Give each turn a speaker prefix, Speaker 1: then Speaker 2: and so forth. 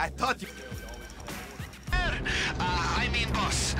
Speaker 1: I thought you...
Speaker 2: Uh, I mean, boss.